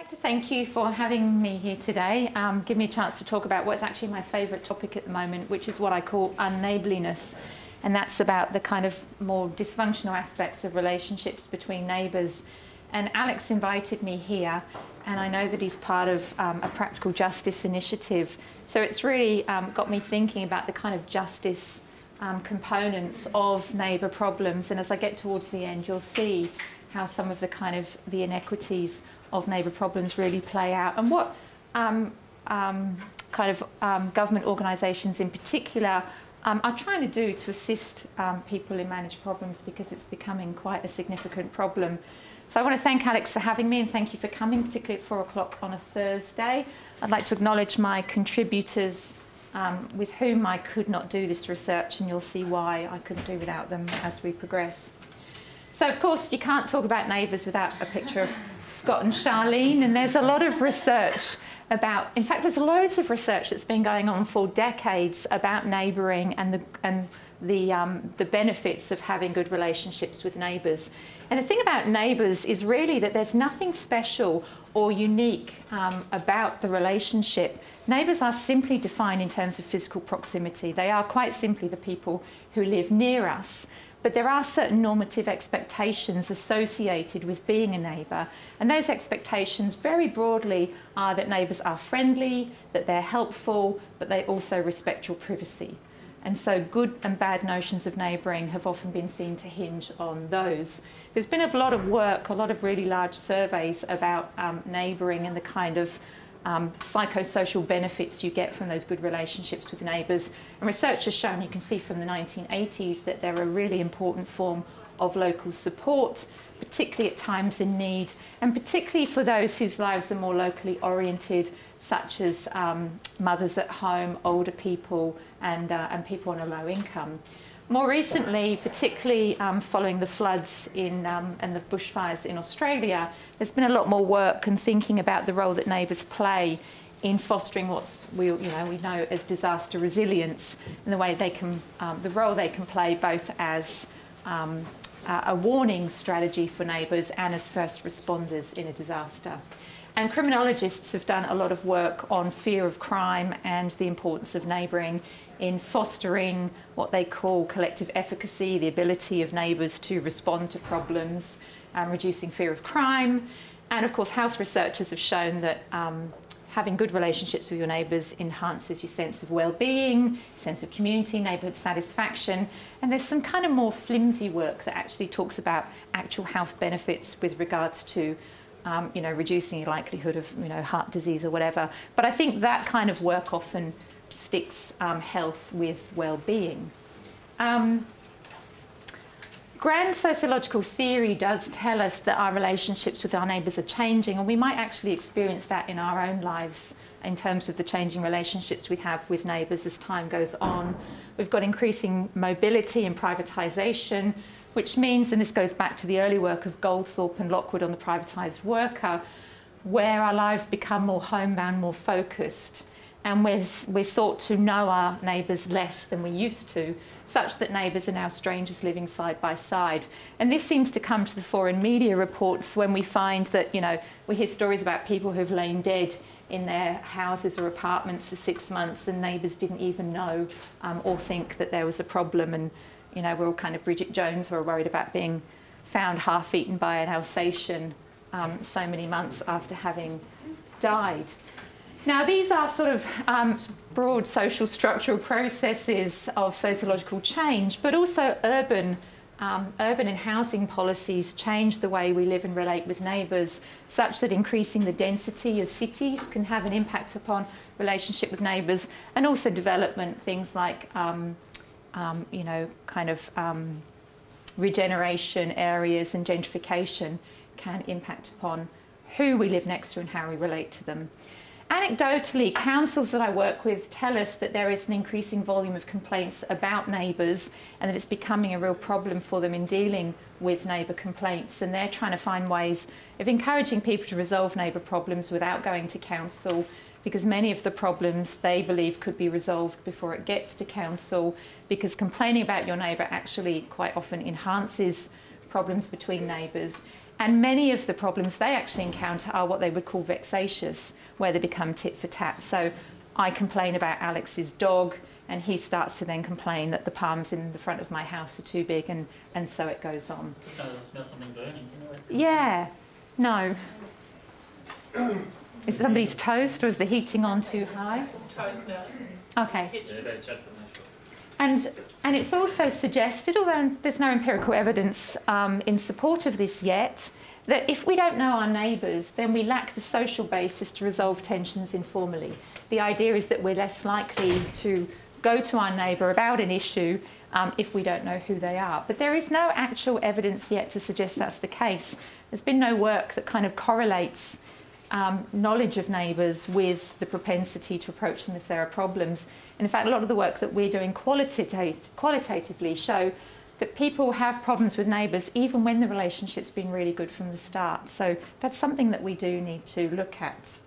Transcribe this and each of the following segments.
like to thank you for having me here today. Um, give me a chance to talk about what's actually my favourite topic at the moment, which is what I call unneighbourliness. And that's about the kind of more dysfunctional aspects of relationships between neighbours. And Alex invited me here, and I know that he's part of um, a practical justice initiative. So it's really um, got me thinking about the kind of justice um, components of neighbour problems. And as I get towards the end, you'll see how some of the kind of the inequities of neighbour problems really play out and what um, um, kind of um, government organisations in particular um, are trying to do to assist um, people in managed problems because it's becoming quite a significant problem. So I want to thank Alex for having me and thank you for coming, particularly at four o'clock on a Thursday. I'd like to acknowledge my contributors um, with whom I could not do this research and you'll see why I couldn't do without them as we progress. So of course you can't talk about neighbours without a picture of Scott and Charlene, and there's a lot of research about, in fact, there's loads of research that's been going on for decades about neighbouring and the, and the, um, the benefits of having good relationships with neighbours. And the thing about neighbours is really that there's nothing special or unique um, about the relationship. Neighbours are simply defined in terms of physical proximity. They are quite simply the people who live near us. But there are certain normative expectations associated with being a neighbour, and those expectations very broadly are that neighbours are friendly, that they're helpful, but they also respect your privacy. And so good and bad notions of neighbouring have often been seen to hinge on those. There's been a lot of work, a lot of really large surveys about um, neighbouring and the kind of um, psychosocial benefits you get from those good relationships with neighbours. And research has shown, you can see from the 1980s, that they're a really important form of local support, particularly at times in need, and particularly for those whose lives are more locally oriented, such as um, mothers at home, older people, and, uh, and people on a low income. More recently, particularly um, following the floods in, um, and the bushfires in Australia, there's been a lot more work and thinking about the role that neighbours play in fostering what's we you know we know as disaster resilience and the way they can um, the role they can play both as um, a warning strategy for neighbours and as first responders in a disaster. And criminologists have done a lot of work on fear of crime and the importance of neighbouring in fostering what they call collective efficacy, the ability of neighbours to respond to problems, and reducing fear of crime. And of course, health researchers have shown that um, having good relationships with your neighbours enhances your sense of well-being, sense of community, neighbourhood satisfaction. And there's some kind of more flimsy work that actually talks about actual health benefits with regards to um, you know, reducing your likelihood of, you know, heart disease or whatever. But I think that kind of work often sticks um, health with well-being. Um, grand sociological theory does tell us that our relationships with our neighbours are changing, and we might actually experience that in our own lives in terms of the changing relationships we have with neighbours as time goes on. We've got increasing mobility and privatisation, which means, and this goes back to the early work of Goldthorpe and Lockwood on the privatised worker, where our lives become more homebound, more focused, and we're, we're thought to know our neighbours less than we used to, such that neighbours are now strangers living side by side. And this seems to come to the fore in media reports when we find that, you know, we hear stories about people who've lain dead in their houses or apartments for six months and neighbours didn't even know um, or think that there was a problem. And, you know, we're all kind of Bridget Jones, we're worried about being found half eaten by an Alsatian um, so many months after having died. Now, these are sort of um, broad social structural processes of sociological change, but also urban, um, urban and housing policies change the way we live and relate with neighbours, such that increasing the density of cities can have an impact upon relationship with neighbours, and also development, things like, um, um you know, kind of um, regeneration areas and gentrification can impact upon who we live next to and how we relate to them. Anecdotally, councils that I work with tell us that there is an increasing volume of complaints about neighbours and that it's becoming a real problem for them in dealing with neighbour complaints. And they're trying to find ways of encouraging people to resolve neighbour problems without going to council because many of the problems they believe could be resolved before it gets to council because complaining about your neighbour actually quite often enhances problems between neighbours And many of the problems they actually encounter are what they would call vexatious, where they become tit for tat. So I complain about Alex's dog, and he starts to then complain that the palms in the front of my house are too big, and, and so it goes on. Just smell something burning. Yeah, no. Is somebody's toast, or is the heating on too high? Toast Okay. Yeah, they check them. And, and it's also suggested, although there's no empirical evidence um, in support of this yet, that if we don't know our neighbours, then we lack the social basis to resolve tensions informally. The idea is that we're less likely to go to our neighbour about an issue um, if we don't know who they are. But there is no actual evidence yet to suggest that's the case. There's been no work that kind of correlates um, knowledge of neighbours with the propensity to approach them if there are problems. And in fact, a lot of the work that we're doing qualitative, qualitatively show that people have problems with neighbours even when the relationship's been really good from the start. So that's something that we do need to look at.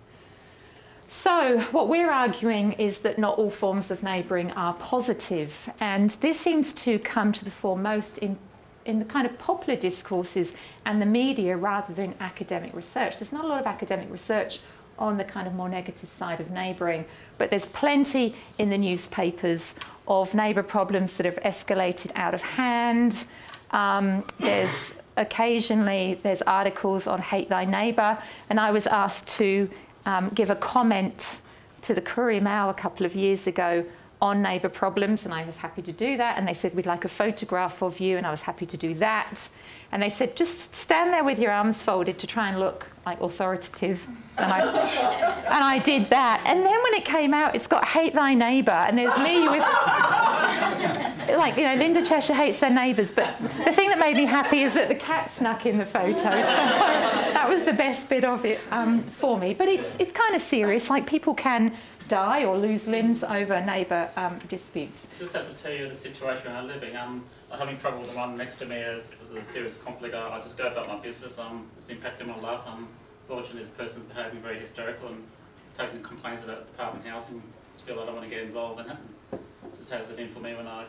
So, what we're arguing is that not all forms of neighbouring are positive, and this seems to come to the fore most in in the kind of popular discourses and the media rather than academic research. There's not a lot of academic research on the kind of more negative side of neighbouring, but there's plenty in the newspapers of neighbour problems that have escalated out of hand. Um, there's occasionally there's articles on hate thy neighbour, and I was asked to um, give a comment to the Courier Mail a couple of years ago on neighbour problems, and I was happy to do that. And they said, We'd like a photograph of you, and I was happy to do that. And they said, Just stand there with your arms folded to try and look like authoritative. And I, and I did that. And then when it came out, it's got Hate Thy Neighbour, and there's me with, like, you know, Lynda Cheshire hates their neighbours. But the thing that made me happy is that the cat snuck in the photo. that was the best bit of it um, for me. But it's, it's kind of serious. Like, people can die or lose limbs over neighbour um, disputes. Just have to tell you the situation I'm living. I'm having trouble with the one next to me as, as a serious conflict. I, I, just go about my business. It's impacting my life. Um, fortunately, this person's behaving very hysterical and taking complaints about apartment housing. Just feel I don't want to get involved in it. And just has it in for me when I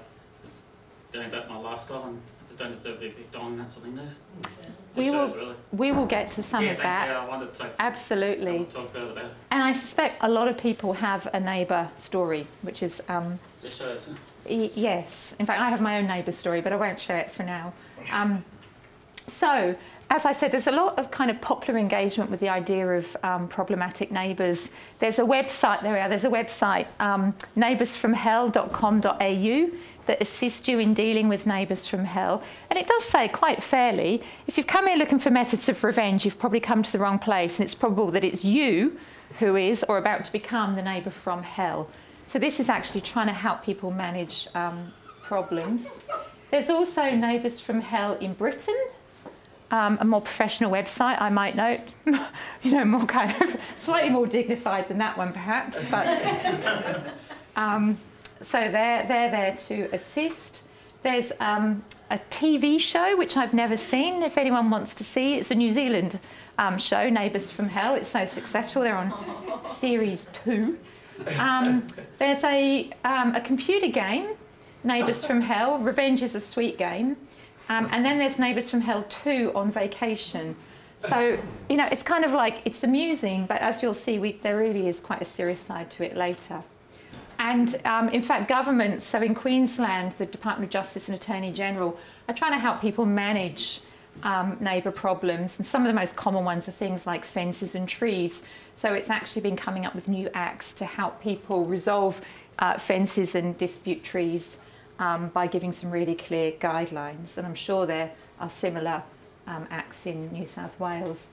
going about my lifestyle and I just don't deserve to be picked on that sort of thing there. We will, really. we will get to some yeah, of that. Yeah, I wanted to Absolutely. talk further about it. And I suspect a lot of people have a neighbour story, which is. Um, just shows. yes. In fact, I have my own neighbour story, but I won't share it for now. Um, so, as I said, there's a lot of kind of popular engagement with the idea of um, problematic neighbours. There's a website, there we are, there's a website, um, neighboursfromhell.com.au that assist you in dealing with neighbours from hell. And it does say quite fairly if you've come here looking for methods of revenge, you've probably come to the wrong place, and it's probable that it's you who is or about to become the neighbour from hell. So this is actually trying to help people manage um, problems. There's also Neighbours from Hell in Britain, um, a more professional website, I might note. you know, more kind of slightly more dignified than that one, perhaps. But um, so they're, they're there to assist. There's um, a TV show which I've never seen. If anyone wants to see, it's a New Zealand um, show, Neighbours from Hell. It's so successful. They're on series two. Um, there's a, um, a computer game, Neighbours from Hell. Revenge is a sweet game. Um, and then there's Neighbours from Hell 2 on vacation. So, you know, it's kind of like, it's amusing, but as you'll see, we, there really is quite a serious side to it later. And um, in fact, governments, so in Queensland, the Department of Justice and Attorney General are trying to help people manage um, neighbour problems. And some of the most common ones are things like fences and trees. So it's actually been coming up with new acts to help people resolve uh, fences and dispute trees um, by giving some really clear guidelines. And I'm sure there are similar um, acts in New South Wales.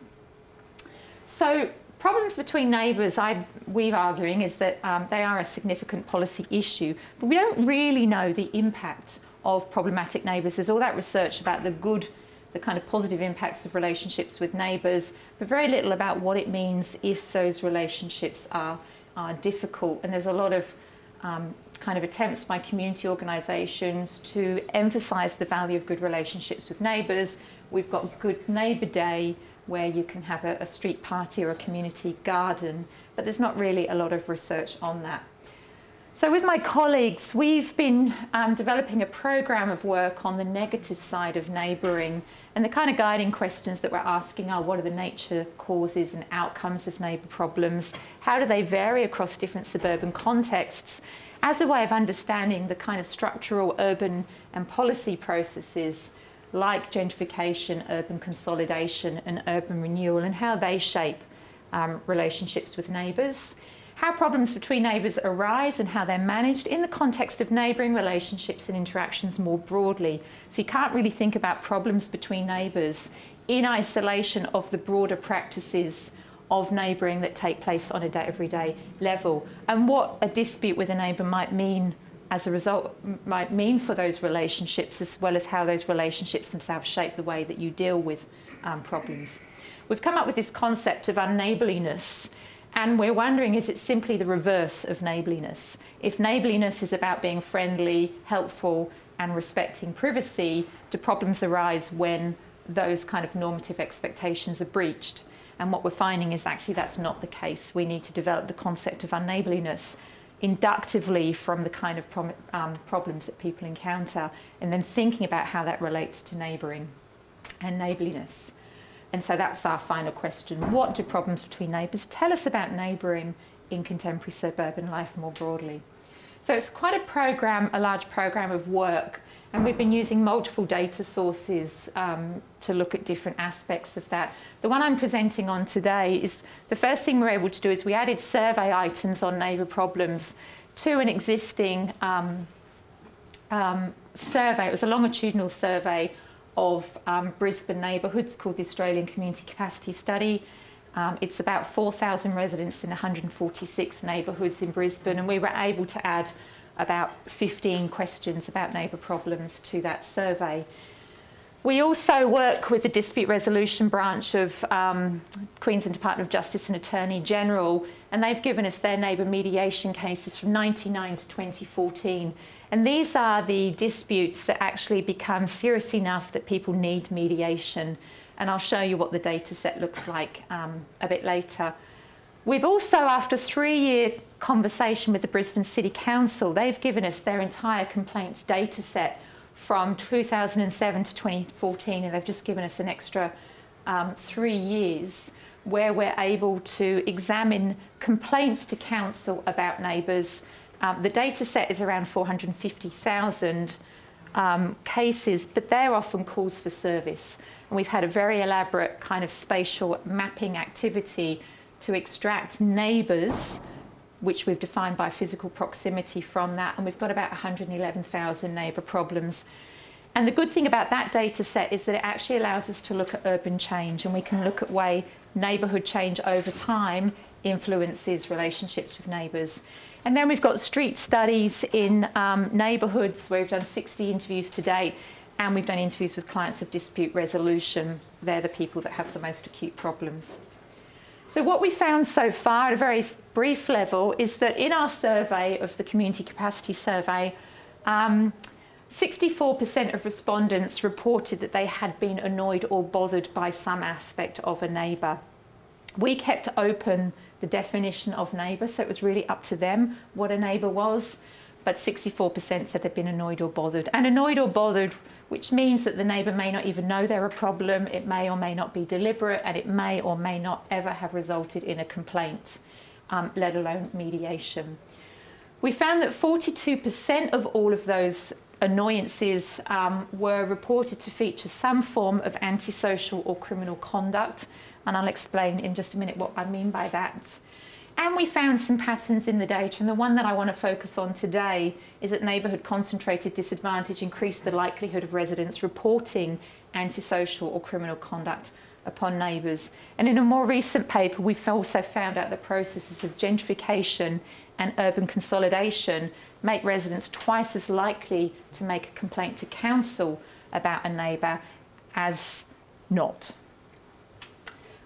So problems between neighbours, I, we're arguing, is that um, they are a significant policy issue, but we don't really know the impact of problematic neighbours. There's all that research about the good, the kind of positive impacts of relationships with neighbours, but very little about what it means if those relationships are, are difficult. And there's a lot of um, kind of attempts by community organisations to emphasise the value of good relationships with neighbours. We've got Good Neighbour Day, where you can have a, a street party or a community garden, but there's not really a lot of research on that. So with my colleagues, we've been um, developing a program of work on the negative side of neighbouring and the kind of guiding questions that we're asking are what are the nature, causes and outcomes of neighbour problems? How do they vary across different suburban contexts? As a way of understanding the kind of structural urban and policy processes like gentrification, urban consolidation and urban renewal and how they shape um, relationships with neighbours how problems between neighbours arise and how they're managed in the context of neighbouring relationships and interactions more broadly. So you can't really think about problems between neighbours in isolation of the broader practices of neighbouring that take place on a day, everyday level and what a dispute with a neighbour might mean as a result might mean for those relationships as well as how those relationships themselves shape the way that you deal with um, problems. We've come up with this concept of unneighbourliness and we're wondering is it simply the reverse of neighbourliness? If neighbourliness is about being friendly, helpful, and respecting privacy, do problems arise when those kind of normative expectations are breached? And what we're finding is actually that's not the case. We need to develop the concept of unneighbourliness inductively from the kind of prom- um, problems that people encounter, and then thinking about how that relates to neighbouring and neighbourliness. And so that's our final question. What do problems between neighbours tell us about neighbouring in contemporary suburban life more broadly? So it's quite a program, a large program of work, and we've been using multiple data sources um, to look at different aspects of that. The one I'm presenting on today is the first thing we're able to do is we added survey items on neighbour problems to an existing um, um, survey. It was a longitudinal survey of um, Brisbane neighbourhoods called the Australian Community Capacity Study. Um, it's about 4,000 residents in 146 neighbourhoods in Brisbane, and we were able to add about 15 questions about neighbour problems to that survey. We also work with the dispute resolution branch of um, Queensland Department of Justice and Attorney General, and they've given us their neighbour mediation cases from 1999 to 2014. And these are the disputes that actually become serious enough that people need mediation. And I'll show you what the data set looks like um, a bit later. We've also, after three year conversation with the Brisbane City Council, they've given us their entire complaints data set from 2007 to 2014, and they've just given us an extra um, three years where we're able to examine complaints to council about neighbours um, the data set is around 450,000 um, cases, but they're often calls for service. And we've had a very elaborate kind of spatial mapping activity to extract neighbours, which we've defined by physical proximity from that. And we've got about 111,000 neighbour problems. And the good thing about that data set is that it actually allows us to look at urban change and we can look at way neighbourhood change over time influences relationships with neighbours. And then we've got street studies in um, neighbourhoods where we've done 60 interviews to date, and we've done interviews with clients of dispute resolution. They're the people that have the most acute problems. So, what we found so far at a very brief level is that in our survey of the Community Capacity Survey, um, 64% of respondents reported that they had been annoyed or bothered by some aspect of a neighbour. We kept open the definition of neighbour, so it was really up to them what a neighbour was. But 64% said they'd been annoyed or bothered. And annoyed or bothered, which means that the neighbour may not even know they're a problem, it may or may not be deliberate, and it may or may not ever have resulted in a complaint, um, let alone mediation. We found that 42% of all of those annoyances um, were reported to feature some form of antisocial or criminal conduct, and I'll explain in just a minute what I mean by that. And we found some patterns in the data, and the one that I want to focus on today is that neighbourhood concentrated disadvantage increased the likelihood of residents reporting antisocial or criminal conduct upon neighbours. And in a more recent paper, we've also found out that processes of gentrification and urban consolidation make residents twice as likely to make a complaint to council about a neighbour as not.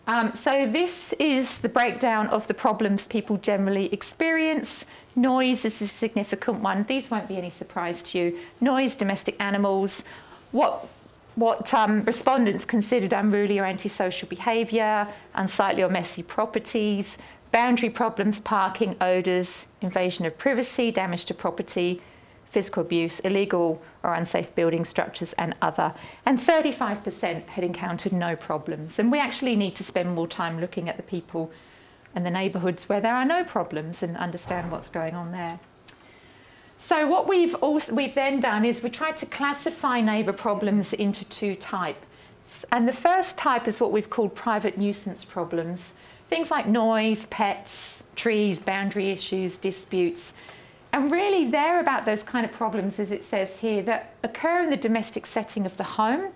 Um, so this is the breakdown of the problems people generally experience. Noise is a significant one. These won't be any surprise to you. Noise, domestic animals. What what um, respondents considered unruly or antisocial behaviour, unsightly or messy properties, boundary problems, parking, odours, invasion of privacy, damage to property, physical abuse, illegal or unsafe building structures, and other. And 35% had encountered no problems. And we actually need to spend more time looking at the people and the neighbourhoods where there are no problems and understand what's going on there. So what we've also we've then done is we tried to classify neighbour problems into two types. And the first type is what we've called private nuisance problems. Things like noise, pets, trees, boundary issues, disputes. And really they're about those kind of problems, as it says here, that occur in the domestic setting of the home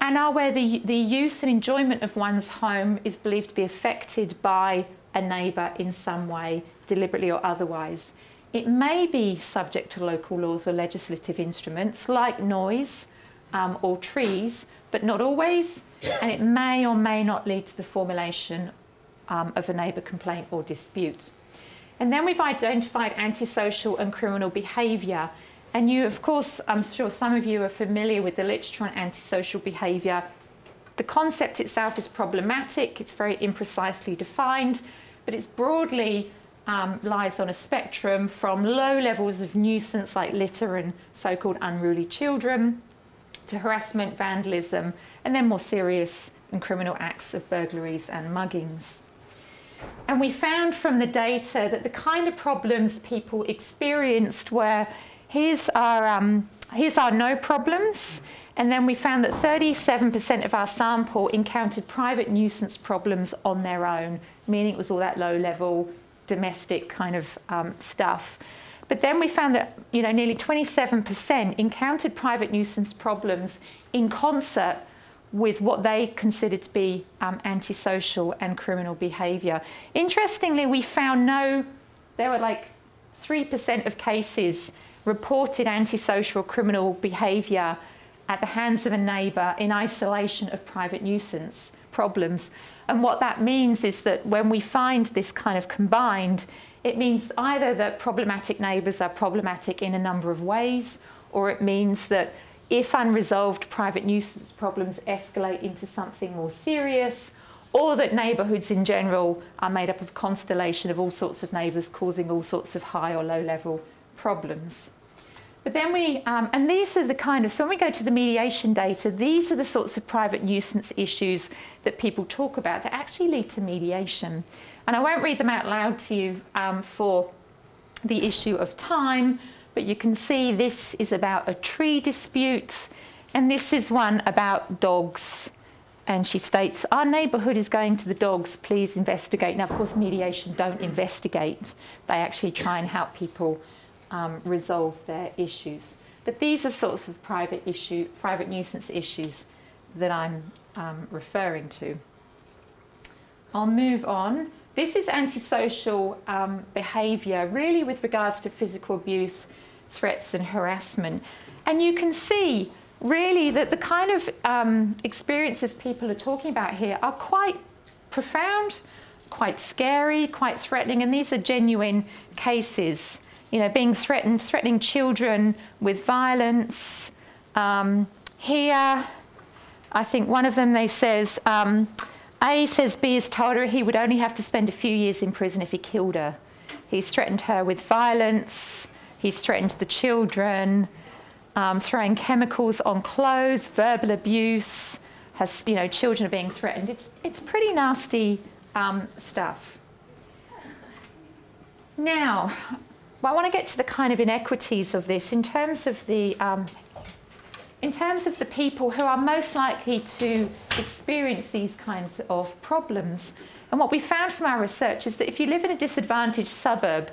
and are where the, the use and enjoyment of one's home is believed to be affected by a neighbour in some way, deliberately or otherwise. It may be subject to local laws or legislative instruments like noise um, or trees, but not always, and it may or may not lead to the formulation um, of a neighbour complaint or dispute. And then we've identified antisocial and criminal behaviour. And you, of course, I'm sure some of you are familiar with the literature on antisocial behaviour. The concept itself is problematic, it's very imprecisely defined, but it's broadly um, lies on a spectrum from low levels of nuisance like litter and so-called unruly children to harassment, vandalism, and then more serious and criminal acts of burglaries and muggings. And we found from the data that the kind of problems people experienced were here's our, um, here's our no problems, and then we found that 37% of our sample encountered private nuisance problems on their own, meaning it was all that low level domestic kind of um, stuff. But then we found that you know nearly 27% encountered private nuisance problems in concert with what they considered to be um, antisocial and criminal behaviour. Interestingly, we found no, there were like 3% of cases reported antisocial criminal behaviour at the hands of a neighbour in isolation of private nuisance problems. And what that means is that when we find this kind of combined, it means either that problematic neighbours are problematic in a number of ways, or it means that if unresolved private nuisance problems escalate into something more serious, or that neighbourhoods in general are made up of constellation of all sorts of neighbours causing all sorts of high or low level problems. But then we, um, and these are the kind of, so when we go to the mediation data, these are the sorts of private nuisance issues that people talk about that actually lead to mediation. And I won't read them out loud to you um, for the issue of time, but you can see this is about a tree dispute, and this is one about dogs. And she states, Our neighbourhood is going to the dogs, please investigate. Now, of course, mediation don't investigate, they actually try and help people um, resolve their issues. But these are sorts of private issue, private nuisance issues that I'm um, referring to. I'll move on. This is antisocial um, behaviour, really with regards to physical abuse, threats and harassment. And you can see really that the kind of um, experiences people are talking about here are quite profound, quite scary, quite threatening, and these are genuine cases you know, being threatened, threatening children with violence. Um, here, I think one of them they says, um, A says B has told her he would only have to spend a few years in prison if he killed her. He's threatened her with violence. He's threatened the children, um, throwing chemicals on clothes, verbal abuse. Has you know, children are being threatened. It's it's pretty nasty um, stuff. Now, well, I want to get to the kind of inequities of this in terms of the um, in terms of the people who are most likely to experience these kinds of problems. And what we found from our research is that if you live in a disadvantaged suburb,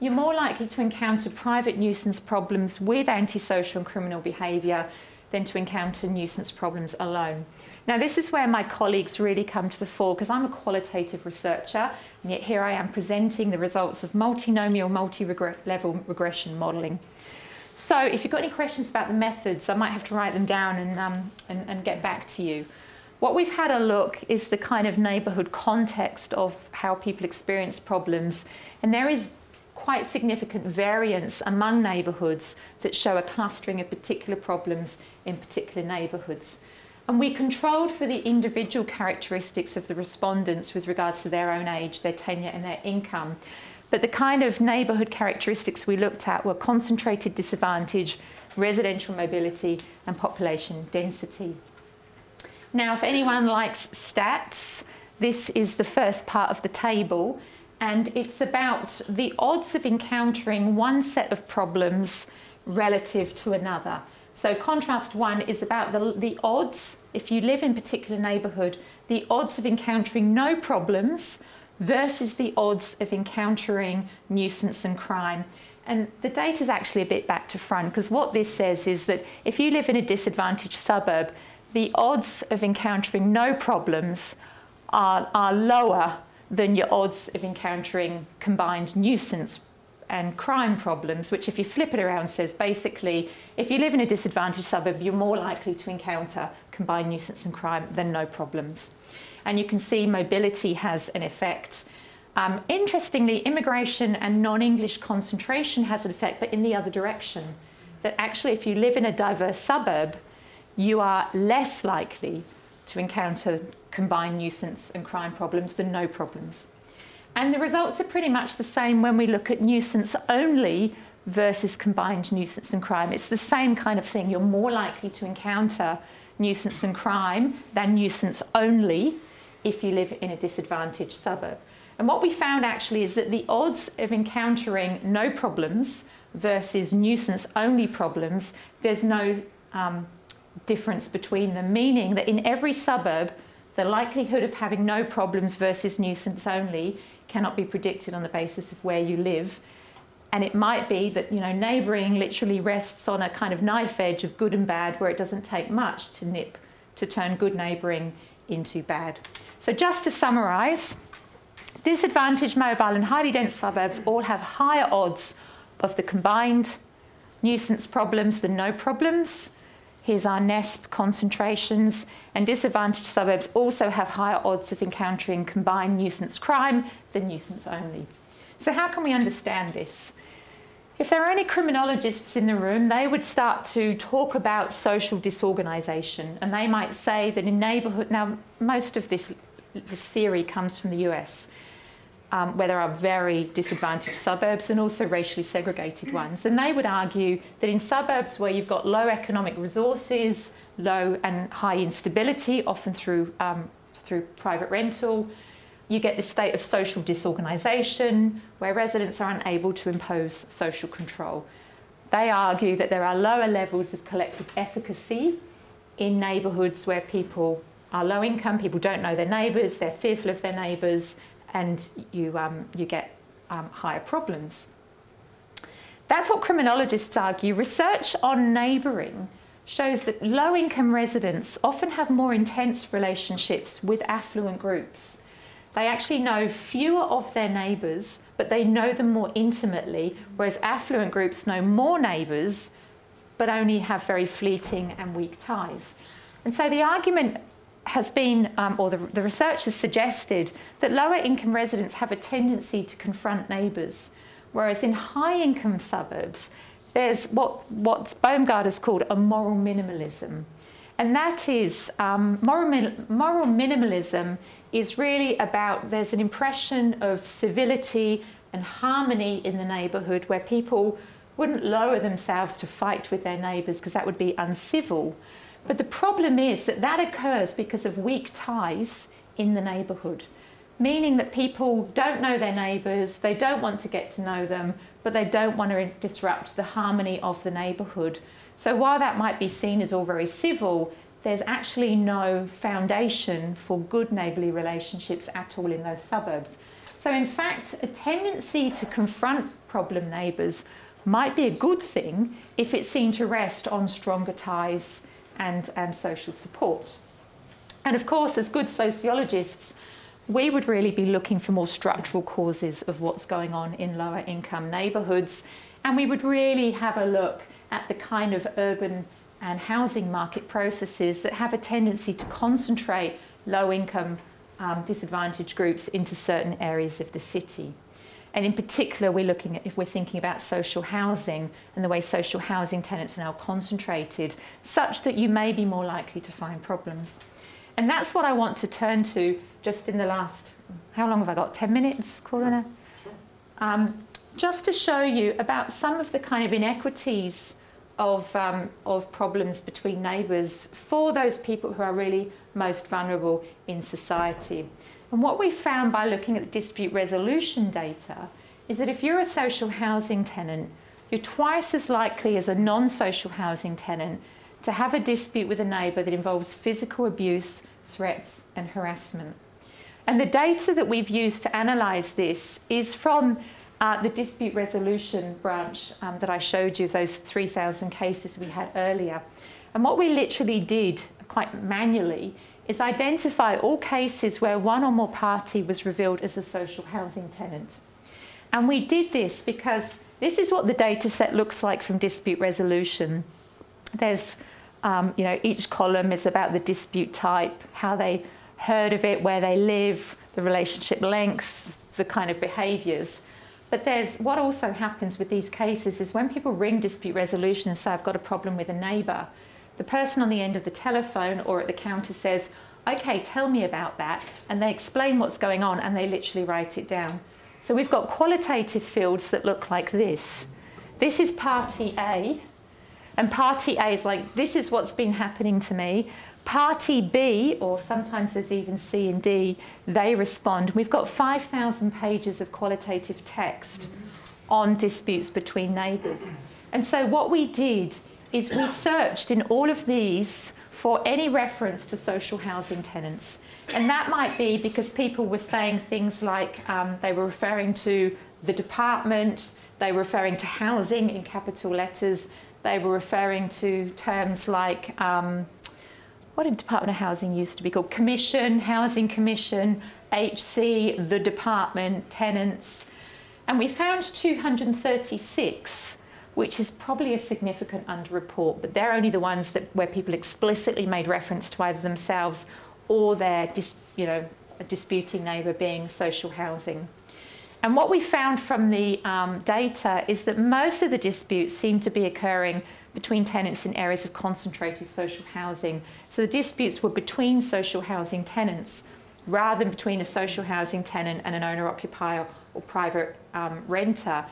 you're more likely to encounter private nuisance problems with antisocial and criminal behaviour than to encounter nuisance problems alone. Now, this is where my colleagues really come to the fore because I'm a qualitative researcher, and yet here I am presenting the results of multinomial multi-level regression modelling. So, if you've got any questions about the methods, I might have to write them down and, um, and, and get back to you. What we've had a look is the kind of neighbourhood context of how people experience problems, and there is quite significant variance among neighbourhoods that show a clustering of particular problems in particular neighbourhoods. And we controlled for the individual characteristics of the respondents with regards to their own age, their tenure, and their income. But the kind of neighbourhood characteristics we looked at were concentrated disadvantage, residential mobility, and population density. Now, if anyone likes stats, this is the first part of the table, and it's about the odds of encountering one set of problems relative to another. So contrast one is about the, the odds, if you live in a particular neighbourhood, the odds of encountering no problems versus the odds of encountering nuisance and crime. And the data is actually a bit back to front because what this says is that if you live in a disadvantaged suburb, the odds of encountering no problems are, are lower than your odds of encountering combined nuisance and crime problems, which, if you flip it around, says basically if you live in a disadvantaged suburb, you're more likely to encounter combined nuisance and crime than no problems. And you can see mobility has an effect. Um, interestingly, immigration and non English concentration has an effect, but in the other direction. That actually, if you live in a diverse suburb, you are less likely to encounter combined nuisance and crime problems than no problems. And the results are pretty much the same when we look at nuisance only versus combined nuisance and crime. It's the same kind of thing. You're more likely to encounter nuisance and crime than nuisance only if you live in a disadvantaged suburb. And what we found actually is that the odds of encountering no problems versus nuisance only problems, there's no um, difference between them, meaning that in every suburb, the likelihood of having no problems versus nuisance only cannot be predicted on the basis of where you live. And it might be that you know neighbouring literally rests on a kind of knife edge of good and bad, where it doesn't take much to nip to turn good neighbouring into bad. So just to summarise, disadvantaged, mobile, and highly dense suburbs all have higher odds of the combined nuisance problems than no problems. Here's our NESB concentrations. And disadvantaged suburbs also have higher odds of encountering combined nuisance crime than nuisance only. So, how can we understand this? If there are any criminologists in the room, they would start to talk about social disorganisation, and they might say that in neighbourhood, now most of this, this theory comes from the US, um, where there are very disadvantaged suburbs and also racially segregated ones. And they would argue that in suburbs where you've got low economic resources, low and high instability, often through, um, through private rental, you get this state of social disorganisation where residents are unable to impose social control. They argue that there are lower levels of collective efficacy in neighbourhoods where people are low income, people don't know their neighbours, they're fearful of their neighbours, and you, um, you get um, higher problems. That's what criminologists argue. Research on neighbouring shows that low income residents often have more intense relationships with affluent groups. They actually know fewer of their neighbours, but they know them more intimately, whereas affluent groups know more neighbours, but only have very fleeting and weak ties. And so the argument has been, um, or the, the research has suggested, that lower income residents have a tendency to confront neighbours, whereas in high income suburbs, there's what, what has called a moral minimalism. And that is, um, moral, moral minimalism is really about there's an impression of civility and harmony in the neighbourhood where people wouldn't lower themselves to fight with their neighbours because that would be uncivil. But the problem is that that occurs because of weak ties in the neighbourhood, meaning that people don't know their neighbours, they don't want to get to know them, but they don't want to disrupt the harmony of the neighbourhood. So while that might be seen as all very civil, there's actually no foundation for good neighbourly relationships at all in those suburbs. So, in fact, a tendency to confront problem neighbours might be a good thing if it's seen to rest on stronger ties and, and social support. And of course, as good sociologists, we would really be looking for more structural causes of what's going on in lower income neighbourhoods. And we would really have a look at the kind of urban and housing market processes that have a tendency to concentrate low income um, disadvantaged groups into certain areas of the city. And in particular, we're looking at if we're thinking about social housing and the way social housing tenants are now concentrated, such that you may be more likely to find problems. And that's what I want to turn to just in the last, how long have I got? 10 minutes, Corona? Sure. Um, just to show you about some of the kind of inequities of, um, of problems between neighbours for those people who are really most vulnerable in society. And what we found by looking at the dispute resolution data is that if you're a social housing tenant, you're twice as likely as a non social housing tenant to have a dispute with a neighbour that involves physical abuse, threats, and harassment. And the data that we've used to analyse this is from uh, the dispute resolution branch um, that I showed you, those 3,000 cases we had earlier. And what we literally did, quite manually, is identify all cases where one or more party was revealed as a social housing tenant. And we did this because this is what the data set looks like from dispute resolution. There's, um, you know, each column is about the dispute type, how they heard of it, where they live, the relationship length, the kind of behaviours. But there's what also happens with these cases is when people ring dispute resolution and say, I've got a problem with a neighbour, the person on the end of the telephone or at the counter says, OK, tell me about that. And they explain what's going on and they literally write it down. So we've got qualitative fields that look like this. This is party A. And party A is like, this is what's been happening to me. Party B, or sometimes there's even C and D, they respond. We've got 5,000 pages of qualitative text on disputes between neighbours. And so what we did is we searched in all of these for any reference to social housing tenants. And that might be because people were saying things like um, they were referring to the department, they were referring to housing in capital letters, they were referring to terms like um, what did Department of Housing used to be called? Commission, Housing Commission, HC, the department, tenants. And we found 236, which is probably a significant underreport, but they're only the ones that where people explicitly made reference to either themselves or their dis, you know, disputing neighbour being social housing. And what we found from the um, data is that most of the disputes seem to be occurring between tenants in areas of concentrated social housing. So the disputes were between social housing tenants rather than between a social housing tenant and an owner occupier or private um, renter.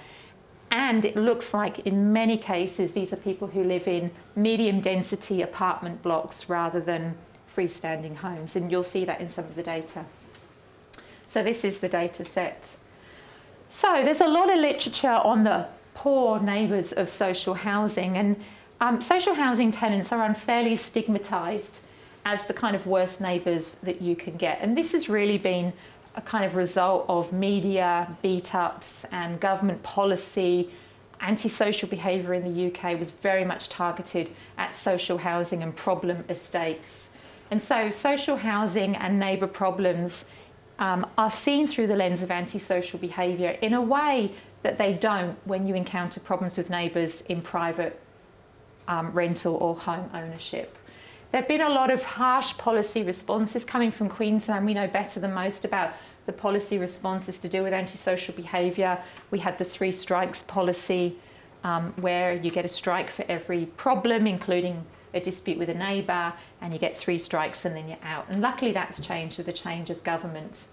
And it looks like in many cases these are people who live in medium density apartment blocks rather than freestanding homes. And you'll see that in some of the data. So this is the data set. So there's a lot of literature on the poor neighbours of social housing. And um, social housing tenants are unfairly stigmatised as the kind of worst neighbours that you can get. And this has really been a kind of result of media beat ups and government policy. Antisocial behaviour in the UK was very much targeted at social housing and problem estates. And so, social housing and neighbour problems um, are seen through the lens of antisocial behaviour in a way that they don't when you encounter problems with neighbours in private um, rental or home ownership. There have been a lot of harsh policy responses coming from Queensland. We know better than most about the policy responses to do with antisocial behaviour. We had the three strikes policy, um, where you get a strike for every problem, including a dispute with a neighbour, and you get three strikes and then you're out. And luckily, that's changed with the change of government.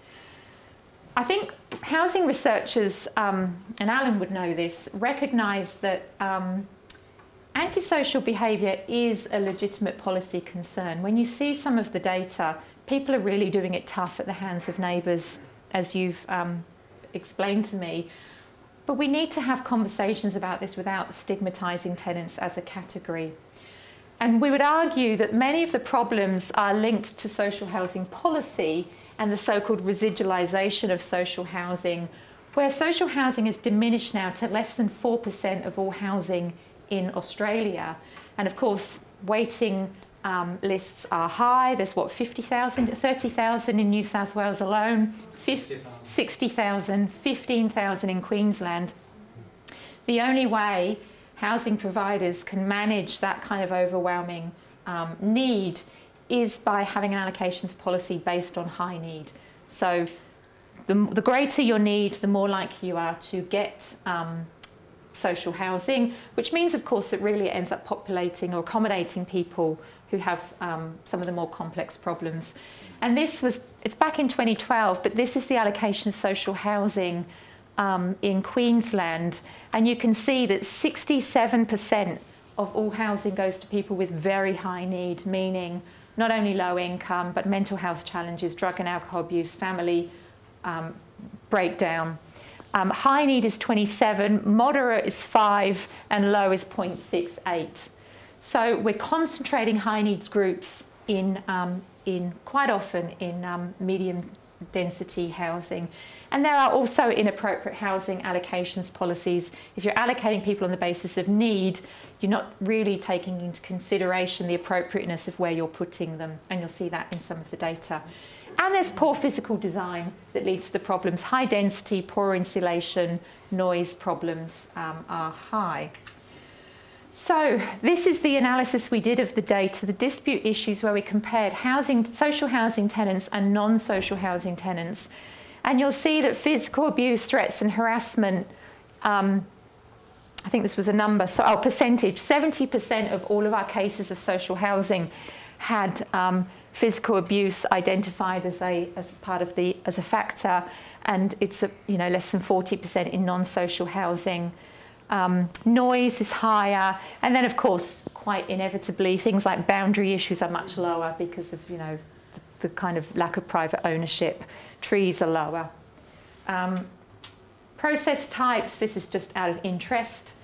I think housing researchers, um, and Alan would know this, recognise that um, antisocial behaviour is a legitimate policy concern. When you see some of the data, people are really doing it tough at the hands of neighbours, as you've um, explained to me. But we need to have conversations about this without stigmatising tenants as a category. And we would argue that many of the problems are linked to social housing policy and the so called residualisation of social housing, where social housing has diminished now to less than 4% of all housing in Australia. And of course, waiting um, lists are high. There's what, 50,000, 30,000 in New South Wales alone, 60,000, 15,000 in Queensland. The only way housing providers can manage that kind of overwhelming um, need is by having an allocations policy based on high need. So the, the greater your need, the more likely you are to get um, social housing, which means, of course, it really ends up populating or accommodating people who have um, some of the more complex problems. And this was, it's back in 2012, but this is the allocation of social housing um, in Queensland. And you can see that 67% of all housing goes to people with very high need, meaning not only low income, but mental health challenges, drug and alcohol abuse, family um, breakdown. Um, high need is 27, moderate is 5, and low is 0.68. So we're concentrating high needs groups in, um, in quite often in um, medium density housing. And there are also inappropriate housing allocations policies. If you're allocating people on the basis of need, you're not really taking into consideration the appropriateness of where you're putting them, and you'll see that in some of the data. And there's poor physical design that leads to the problems. High density, poor insulation, noise problems um, are high. So this is the analysis we did of the data, the dispute issues where we compared housing, social housing tenants and non-social housing tenants. And you'll see that physical abuse, threats and harassment um, I think this was a number, so our percentage, 70% of all of our cases of social housing had um, physical abuse identified as a as part of the as a factor, and it's a, you know less than 40% in non-social housing. Um, noise is higher, and then of course, quite inevitably, things like boundary issues are much lower because of you know the, the kind of lack of private ownership. Trees are lower. Um, Process types, this is just out of interest.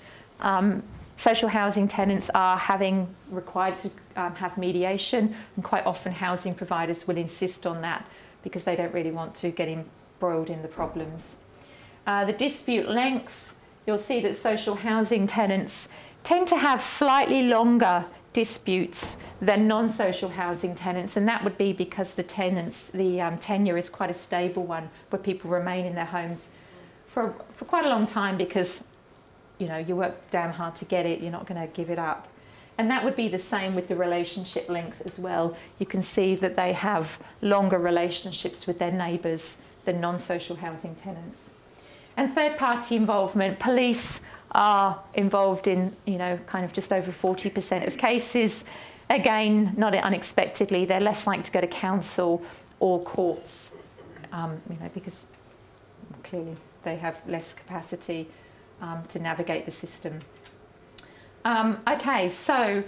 Um, social housing tenants are having required to um, have mediation, and quite often housing providers will insist on that because they don't really want to get embroiled in the problems. Uh, the dispute length, you'll see that social housing tenants tend to have slightly longer disputes than non-social housing tenants, and that would be because the tenants, the um, tenure is quite a stable one, where people remain in their homes for, for quite a long time because you know you work damn hard to get it you're not going to give it up and that would be the same with the relationship length as well. You can see that they have longer relationships with their neighbours than non-social housing tenants. And third party involvement. Police are involved in you know kind of just over 40% of cases. Again not unexpectedly they're less likely to go to council or courts um, you know because clearly they have less capacity um, to navigate the system. Um, okay, so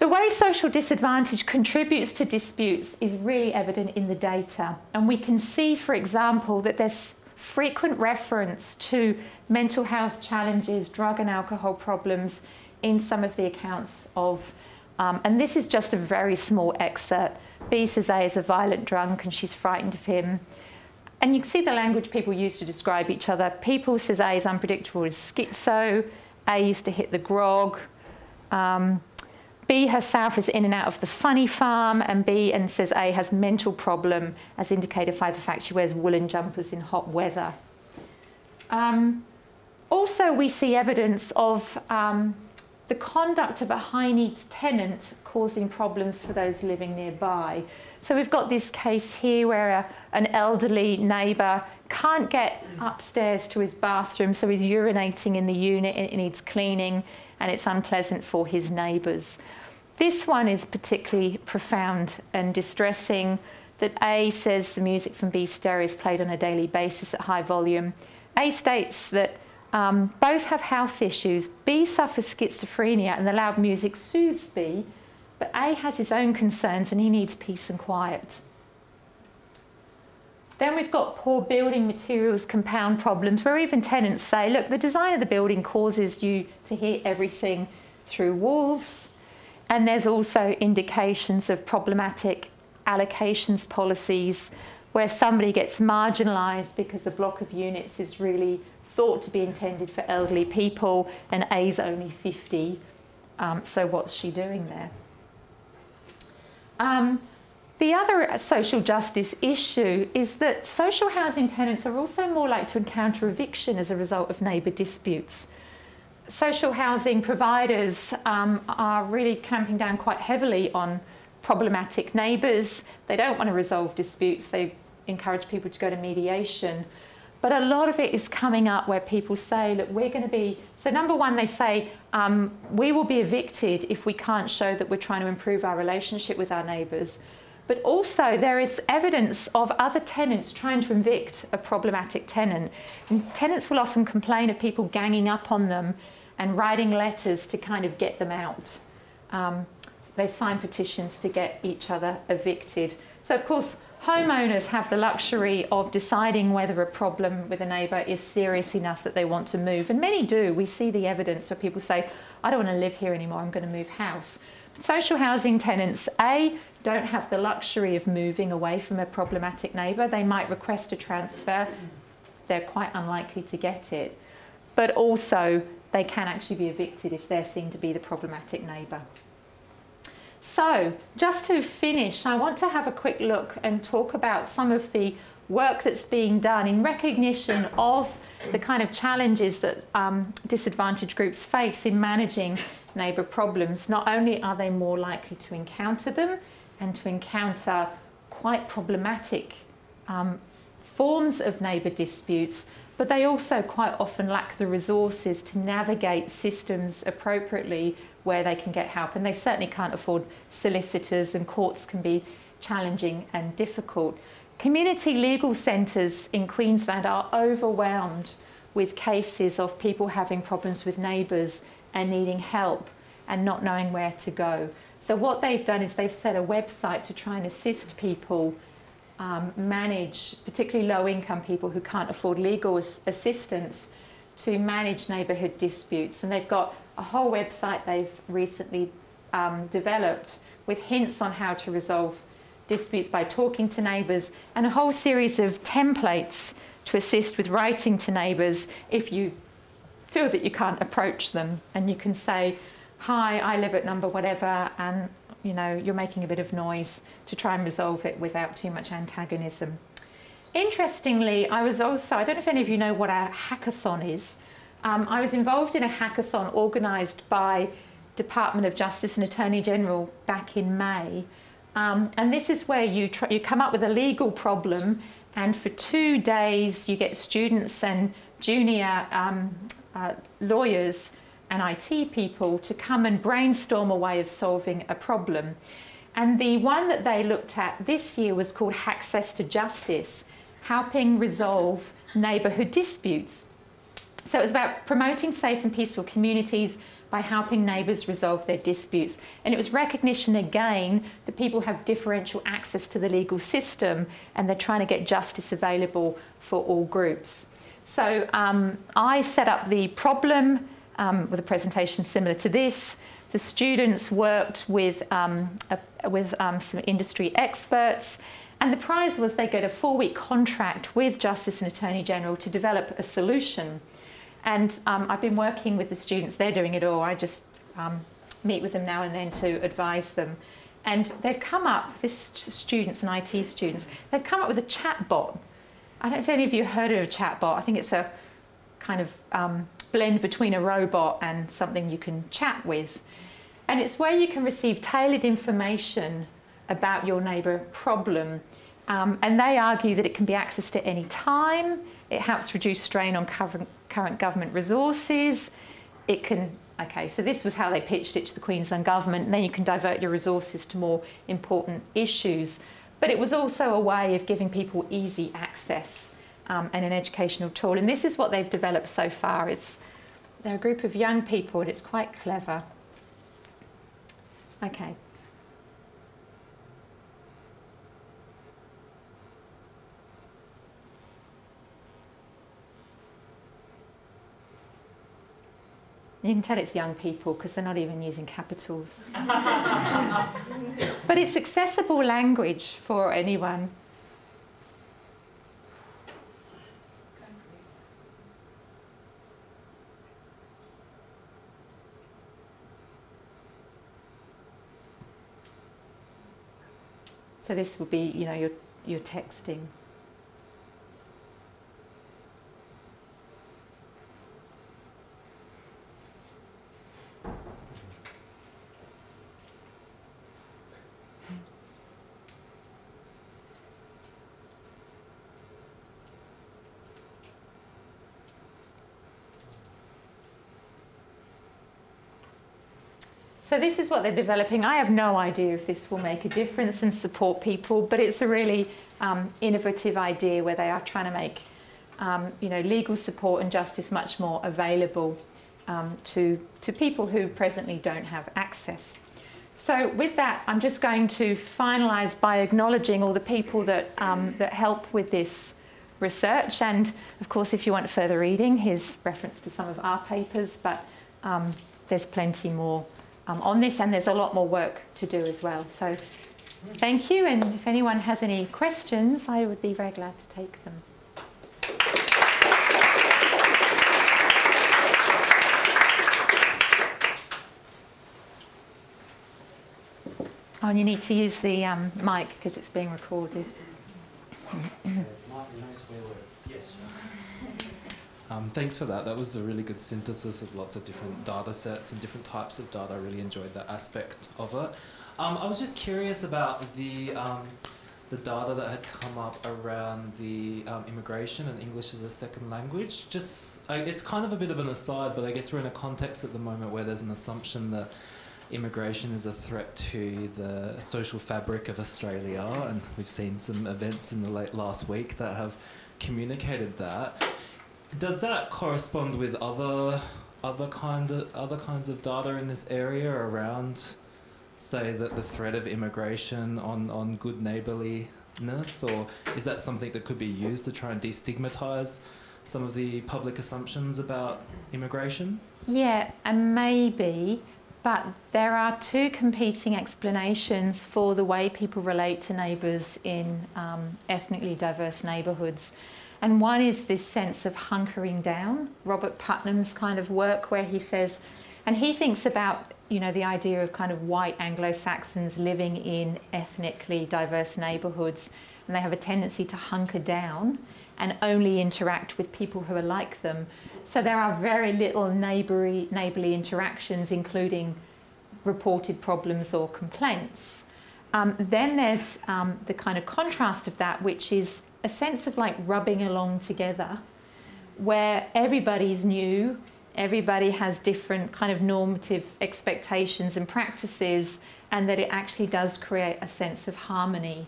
the way social disadvantage contributes to disputes is really evident in the data. And we can see, for example, that there's frequent reference to mental health challenges, drug and alcohol problems in some of the accounts of, um, and this is just a very small excerpt. B says A is a violent drunk and she's frightened of him. And you can see the language people use to describe each other. People says A is unpredictable is schizo. A used to hit the grog. Um, B herself is in and out of the funny farm, and B and says A has mental problem, as indicated by the fact she wears woolen jumpers in hot weather. Um, also, we see evidence of um, the conduct of a high needs tenant causing problems for those living nearby. So we've got this case here where a, an elderly neighbour can't get upstairs to his bathroom, so he's urinating in the unit, it needs cleaning, and it's unpleasant for his neighbours. This one is particularly profound and distressing that A says the music from B stereo is played on a daily basis at high volume. A states that um, both have health issues. B suffers schizophrenia and the loud music soothes B, but A has his own concerns and he needs peace and quiet. Then we've got poor building materials compound problems where even tenants say, look, the design of the building causes you to hear everything through walls. And there's also indications of problematic allocations policies where somebody gets marginalised because a block of units is really thought to be intended for elderly people and A's only 50. Um, so what's she doing there? Um, the other social justice issue is that social housing tenants are also more likely to encounter eviction as a result of neighbour disputes. Social housing providers um, are really clamping down quite heavily on problematic neighbours. They don't want to resolve disputes. They encourage people to go to mediation. But a lot of it is coming up where people say, look, we're going to be. So, number one, they say, um, we will be evicted if we can't show that we're trying to improve our relationship with our neighbours. But also, there is evidence of other tenants trying to evict a problematic tenant. And tenants will often complain of people ganging up on them and writing letters to kind of get them out. Um, they've signed petitions to get each other evicted. So, of course, homeowners have the luxury of deciding whether a problem with a neighbour is serious enough that they want to move. And many do. We see the evidence where people say, I don't want to live here anymore, I'm going to move house. But social housing tenants, A, don't have the luxury of moving away from a problematic neighbour. They might request a transfer, they're quite unlikely to get it. But also, they can actually be evicted if they're seen to be the problematic neighbour. So, just to finish, I want to have a quick look and talk about some of the work that's being done in recognition of the kind of challenges that um, disadvantaged groups face in managing neighbour problems. Not only are they more likely to encounter them and to encounter quite problematic um, forms of neighbour disputes, but they also quite often lack the resources to navigate systems appropriately where they can get help. And they certainly can't afford solicitors, and courts can be challenging and difficult. Community legal centres in Queensland are overwhelmed with cases of people having problems with neighbours and needing help and not knowing where to go. So, what they've done is they've set a website to try and assist people um, manage, particularly low income people who can't afford legal assistance, to manage neighbourhood disputes. And they've got a whole website they've recently um, developed with hints on how to resolve disputes by talking to neighbours and a whole series of templates to assist with writing to neighbours if you feel that you can't approach them and you can say, Hi, I live at number whatever, and you know, you're making a bit of noise to try and resolve it without too much antagonism. Interestingly, I was also, I don't know if any of you know what a hackathon is. Um, I was involved in a hackathon organised by Department of Justice and Attorney General back in May. Um, and this is where you, you come up with a legal problem, and for two days you get students and junior um, uh, lawyers and IT people to come and brainstorm a way of solving a problem. And the one that they looked at this year was called Access to Justice, helping resolve neighbourhood disputes. So it was about promoting safe and peaceful communities by helping neighbours resolve their disputes. And it was recognition again that people have differential access to the legal system and they're trying to get justice available for all groups. So um, I set up the problem um, with a presentation similar to this. The students worked with, um, a, with um, some industry experts and the prize was they get a four week contract with Justice and Attorney General to develop a solution. And um, I've been working with the students, they're doing it all. I just um, meet with them now and then to advise them. And they've come up, this students and IT students, they've come up with a chat bot. I don't know if any of you heard of a chat bot. I think it's a kind of um, blend between a robot and something you can chat with. And it's where you can receive tailored information about your neighbour problem. Um, and they argue that it can be accessed at any time, it helps reduce strain on current, current government resources. It can, okay, so this was how they pitched it to the Queensland Government, and then you can divert your resources to more important issues. But it was also a way of giving people easy access um, and an educational tool. And this is what they've developed so far. It's, they're a group of young people, and it's quite clever. Okay, You can tell it's young people because they're not even using capitals. but it's accessible language for anyone. So this would be, you know, your, your texting. So this is what they're developing. I have no idea if this will make a difference and support people, but it's a really um, innovative idea where they are trying to make um, you know, legal support and justice much more available um, to, to people who presently don't have access. So with that, I'm just going to finalise by acknowledging all the people that, um, that help with this research. And of course, if you want further reading, here's reference to some of our papers, but um, there's plenty more um, on this and there's a lot more work to do as well. So thank you. And if anyone has any questions, I would be very glad to take them. Oh, and you need to use the um, mic because it's being recorded. Um, thanks for that. That was a really good synthesis of lots of different data sets and different types of data. I really enjoyed that aspect of it. Um, I was just curious about the um, the data that had come up around the um, immigration and English as a second language. Just I, it's kind of a bit of an aside, but I guess we're in a context at the moment where there's an assumption that immigration is a threat to the social fabric of Australia, and we've seen some events in the late last week that have communicated that. Does that correspond with other other kind of other kinds of data in this area around, say, that the threat of immigration on on good neighbourliness, or is that something that could be used to try and destigmatise some of the public assumptions about immigration? Yeah, and maybe but there are two competing explanations for the way people relate to neighbours in um, ethnically diverse neighbourhoods. And one is this sense of hunkering down, Robert Putnam's kind of work, where he says, and he thinks about you know the idea of kind of white Anglo-Saxons living in ethnically diverse neighbourhoods, and they have a tendency to hunker down and only interact with people who are like them. So there are very little neighbourly, neighbourly interactions, including reported problems or complaints. Um, then there's um, the kind of contrast of that, which is a sense of like rubbing along together, where everybody's new, everybody has different kind of normative expectations and practices, and that it actually does create a sense of harmony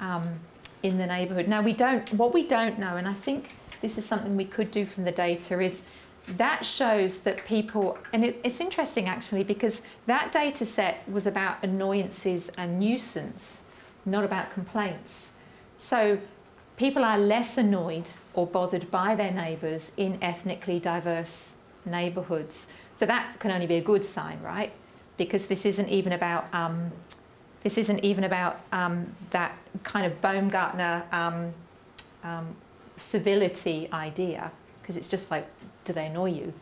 um, in the neighbourhood. Now, we don't, what we don't know, and I think this is something we could do from the data, is that shows that people, and it, it's interesting actually because that data set was about annoyances and nuisance, not about complaints. So people are less annoyed or bothered by their neighbours in ethnically diverse neighbourhoods. So that can only be a good sign, right? Because this isn't even about um, this isn't even about um, that kind of Baumgartner um, um, civility idea, because it's just like, do they annoy you?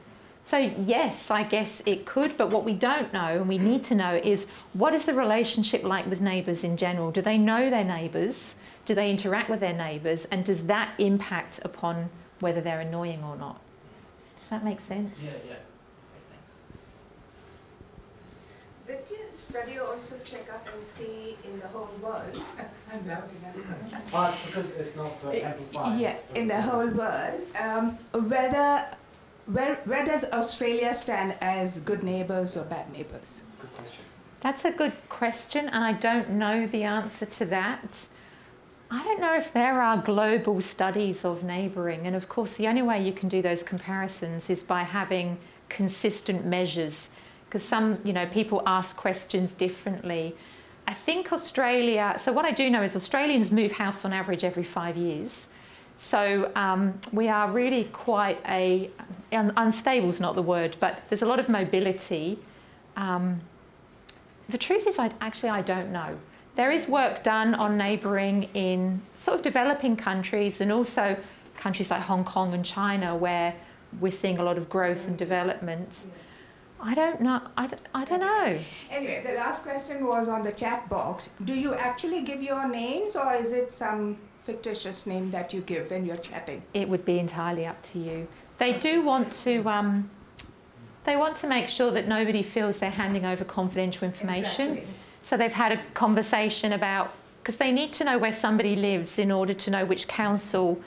So yes, I guess it could, but what we don't know and we need to know is what is the relationship like with neighbours in general? Do they know their neighbours? Do they interact with their neighbours? And does that impact upon whether they're annoying or not? Does that make sense? Yeah, yeah. Did your study also check up and see in the whole world? I'm loud enough. Oh, it's because it's not for amplified. Yeah, in the whole world, um, whether where where does Australia stand as good neighbours or bad neighbours? Good question. That's a good question, and I don't know the answer to that. I don't know if there are global studies of neighbouring, and of course, the only way you can do those comparisons is by having consistent measures because some, you know, people ask questions differently. I think Australia, so what I do know is Australians move house on average every five years. So um, we are really quite a, un, unstable is not the word, but there's a lot of mobility. Um, the truth is, I, actually, I don't know. There is work done on neighbouring in sort of developing countries and also countries like Hong Kong and China where we're seeing a lot of growth and development. I don't know. I, I don't know. Anyway, the last question was on the chat box. Do you actually give your names or is it some fictitious name that you give when you're chatting? It would be entirely up to you. They do want to. Um, they want to make sure that nobody feels they're handing over confidential information. Exactly. So they've had a conversation about because they need to know where somebody lives in order to know which council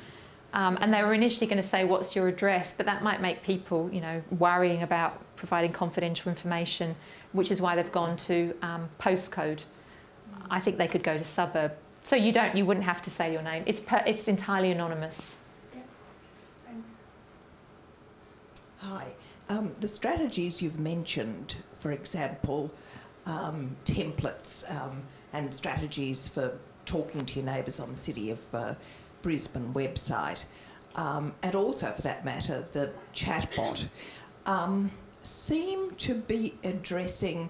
Um, and they were initially going to say, "What's your address?" But that might make people, you know, worrying about providing confidential information, which is why they've gone to um, postcode. I think they could go to suburb. So you don't, you wouldn't have to say your name. It's per, it's entirely anonymous. Yeah. Thanks. Hi. Um, the strategies you've mentioned, for example, um, templates um, and strategies for talking to your neighbours on the City of uh, Brisbane website, um, and also, for that matter, the chatbot, um, seem to be addressing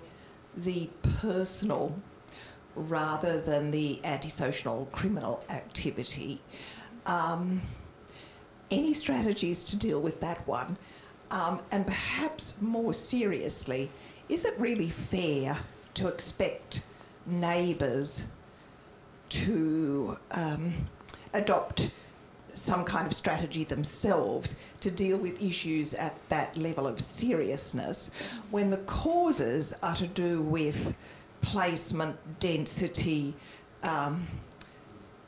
the personal rather than the antisocial criminal activity. Um, any strategies to deal with that one? Um, and perhaps more seriously, is it really fair to expect neighbours to um, adopt some kind of strategy themselves to deal with issues at that level of seriousness when the causes are to do with placement, density, um,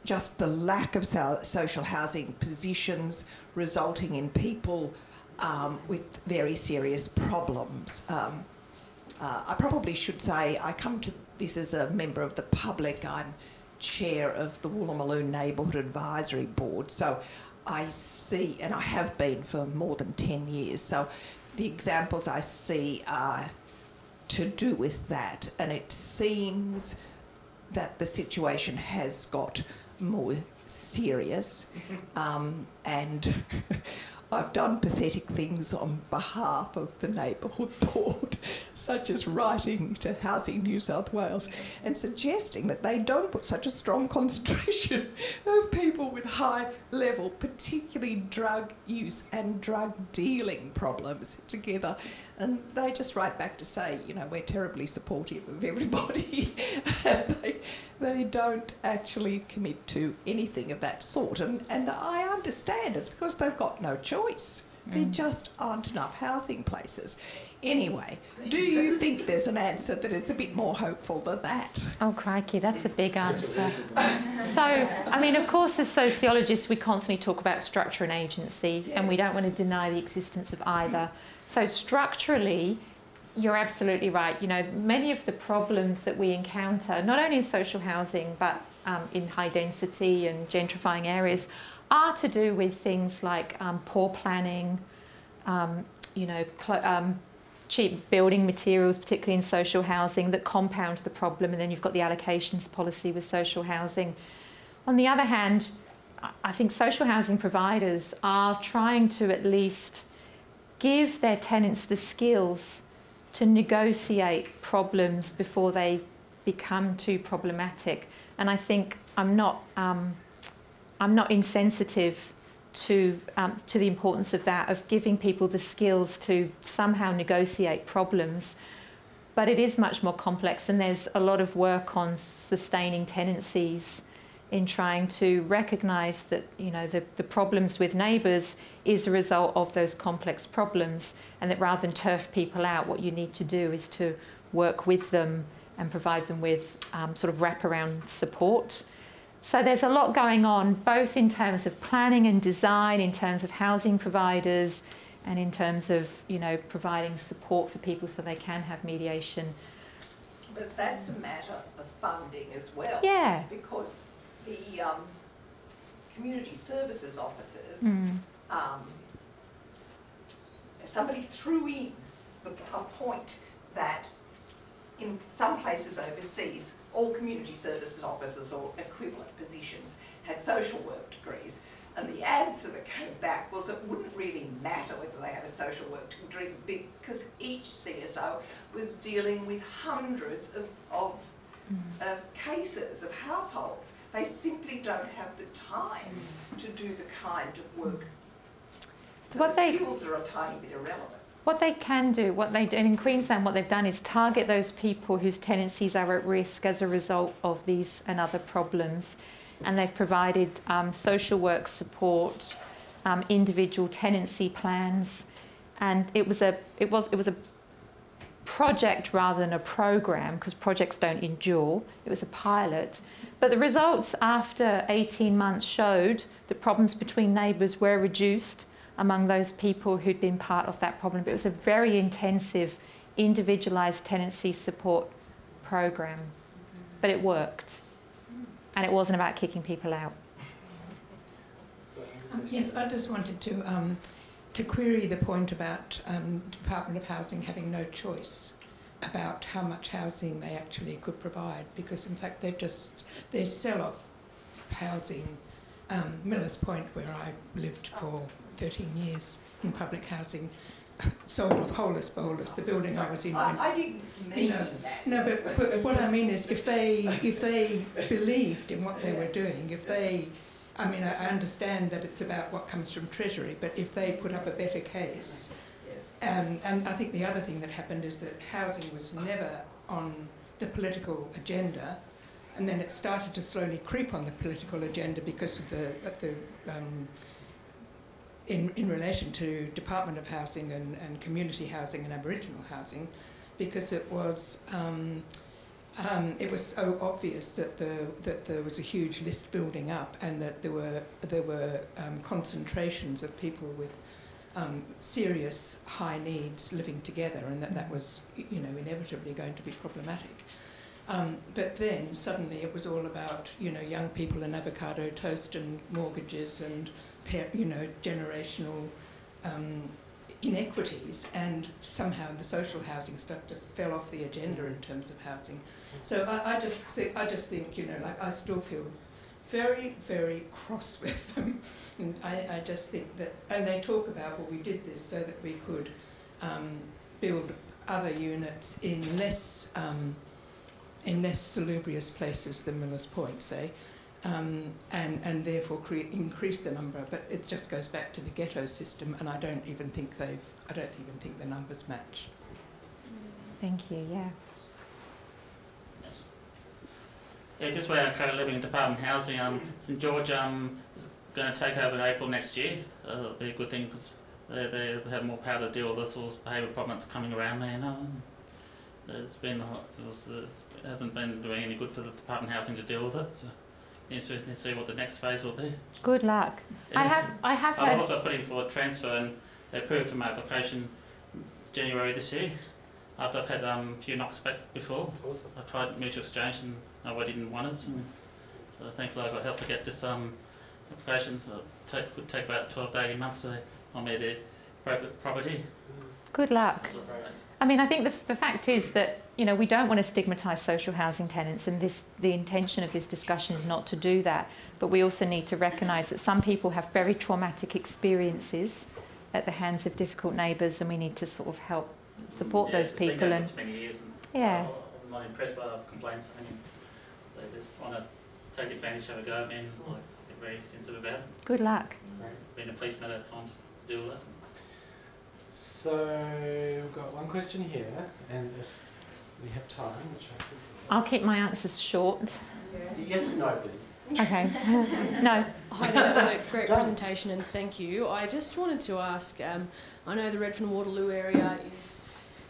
just the lack of so- social housing positions resulting in people um, with very serious problems. Um, uh, I probably should say I come to this as a member of the public. I'm chair of the Woolloomooloo Neighbourhood Advisory Board, so I see, and I have been for more than 10 years, so the examples I see are to do with that, and it seems that the situation has got more serious, um, and I've done pathetic things on behalf of the neighbourhood board, such as writing to Housing New South Wales and suggesting that they don't put such a strong concentration of people with high level, particularly drug use and drug dealing problems together. And they just write back to say, you know, we're terribly supportive of everybody. and they, they don't actually commit to anything of that sort. And, and I understand it's because they've got no choice. There just aren't enough housing places. Anyway, do you think there's an answer that is a bit more hopeful than that? Oh, crikey, that's a big answer. so, I mean, of course, as sociologists, we constantly talk about structure and agency, and we don't want to deny the existence of either. So, structurally, you're absolutely right. You know, many of the problems that we encounter, not only in social housing, but um, in high density and gentrifying areas, are to do with things like um, poor planning, um, you know, um, cheap building materials, particularly in social housing, that compound the problem. And then you've got the allocations policy with social housing. On the other hand, I- I think social housing providers are trying to at least give their tenants the skills to negotiate problems before they become too problematic. And I think I'm not, um, I'm not insensitive to, um, to the importance of that, of giving people the skills to somehow negotiate problems. But it is much more complex, and there's a lot of work on sustaining tenancies in trying to recognise that you know the, the problems with neighbours is a result of those complex problems, and that rather than turf people out, what you need to do is to work with them and provide them with um, sort of wraparound support. So there's a lot going on, both in terms of planning and design, in terms of housing providers, and in terms of you know providing support for people so they can have mediation. But that's a matter of funding as well. Yeah. Because the um, community services officers, Mm. um, somebody threw in the, a point that in some places overseas, all community services officers or equivalent positions had social work degrees. And the answer that came back was it wouldn't really matter whether they had a social work degree because each CSO was dealing with hundreds of, of mm. of cases of households. They simply don't have the time mm. to do the kind of work. So What the they- skills are a tiny bit irrelevant. What they can do, what they do, and in Queensland, what they've done is target those people whose tenancies are at risk as a result of these and other problems, and they've provided um, social work support, um, individual tenancy plans, and it was a it was it was a project rather than a program because projects don't endure. It was a pilot, but the results after 18 months showed that problems between neighbours were reduced among those people who'd been part of that problem. But it was a very intensive, individualised tenancy support program. But it worked. And it wasn't about kicking people out. Um, yes, I just wanted to um, to query the point about um, Department of Housing having no choice about how much housing they actually could provide, because in fact they've just they sell off housing. Um, Millers Point, where I lived for 13 years in public housing, sold off holus bolus, the building I was in. I, I didn't mean know, that. No, but, but what I mean is, if they if they believed in what they were doing, if they, I mean, I, understand that it's about what comes from Treasury, but if they put up a better case, um, and I think the other thing that happened is that housing was never on the political agenda, and then it started to slowly creep on the political agenda because of the the um, in, in relation to Department of Housing and, and community housing and Aboriginal housing, because it was um, um, it was so obvious that the that there was a huge list building up and that there were there were um, concentrations of people with um, serious high needs living together, and that that was you know inevitably going to be problematic. Um, but then suddenly it was all about you know young people and avocado toast and mortgages and you know generational um, inequities, and somehow the social housing stuff just fell off the agenda in terms of housing. So I, I just think I just think you know like I still feel very very cross with them, and I, I just think that and they talk about well we did this so that we could um, build other units in less. Um, in less salubrious places than Miller's Point, say, um, and, and therefore cre- increase the number. But it just goes back to the ghetto system, and I don't even think they've, I don't even think the numbers match. Thank you, yeah. Yes. Yeah, just where I'm currently living in Department of Housing, um, St George um, is going to take over in April next year. So it'll be a good thing because they, they have more power to deal with this all this behaviour problem that's coming around there, you know. And there's been, a- it, was, uh, it hasn't been doing any good for the Department of Housing to deal with it. So interesting to see what the next phase will be. Good luck. I Yeah. have, I have I've also put in for a transfer and they approved my application January this year. After I've had um, a few knocks back before. Awesome. I tried mutual exchange and nobody didn't want it. So, so thankfully I got help to get this um, application. So it take, would take about 12 to 18 months to on me to pro- property. Good luck. I mean, I think the, the fact is that you know we don't want to stigmatise social housing tenants, and this the intention of this discussion is not to do that. But we also need to recognise that some people have very traumatic experiences at the hands of difficult neighbours, and we need to sort of help support yeah, those people. And for many years. And yeah, uh, I'm not impressed by the complaints. I mean, they just want to take advantage of a go at me and like, they're very sensitive about it. good luck. It's been a police matter at times to deal with it. So we've got one question here, and if we have time, which I think. I'll keep my answers short. Yes and no, please. Okay. no. Hi there, that was a great presentation and thank you. I just wanted to ask, um, I know the Redfern Waterloo area is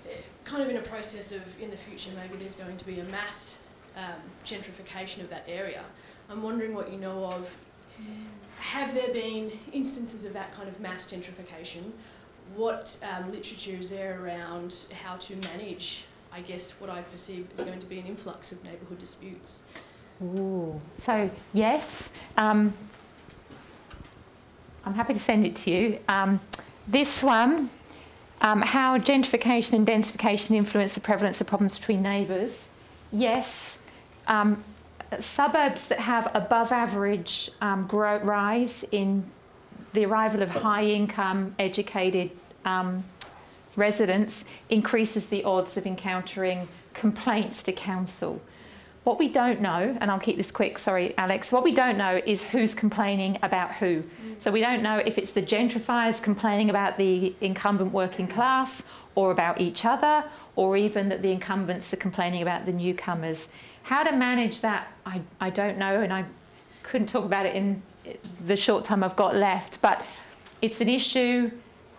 eh, kind of in a process of, in the future, maybe there's going to be a mass um, gentrification of that area. I'm wondering what you know of. Have there been instances of that kind of mass gentrification? What um, literature is there around how to manage, I guess, what I perceive is going to be an influx of neighbourhood disputes? Ooh. So yes, um, I'm happy to send it to you. Um, this one, um, how gentrification and densification influence the prevalence of problems between neighbours. Yes, um, suburbs that have above average um, rise in the arrival of high income, educated um, residents increases the odds of encountering complaints to council. What we don't know, and I'll keep this quick, sorry, Alex, what we don't know is who's complaining about who. So we don't know if it's the gentrifiers complaining about the incumbent working class or about each other, or even that the incumbents are complaining about the newcomers. How to manage that, I, I don't know, and I couldn't talk about it in the short time I've got left, but it's an issue.